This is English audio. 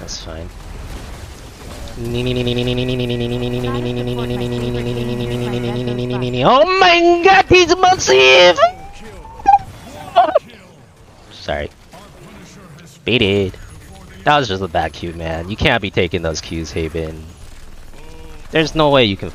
That's fine. Oh my god, he's massive! Sorry. Baited. That was just a bad cue, man. You can't be taking those cues, Haben. There's no way you can